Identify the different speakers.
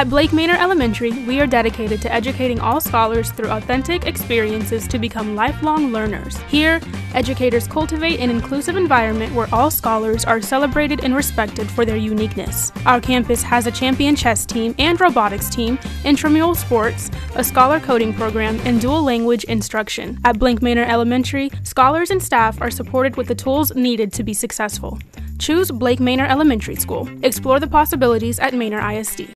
Speaker 1: At Blake Manor Elementary, we are dedicated to educating all scholars through authentic experiences to become lifelong learners. Here, educators cultivate an inclusive environment where all scholars are celebrated and respected for their uniqueness. Our campus has a champion chess team and robotics team, intramural sports, a scholar coding program, and dual language instruction. At Blake Manor Elementary, scholars and staff are supported with the tools needed to be successful. Choose Blake Manor Elementary School. Explore the possibilities at Manor ISD.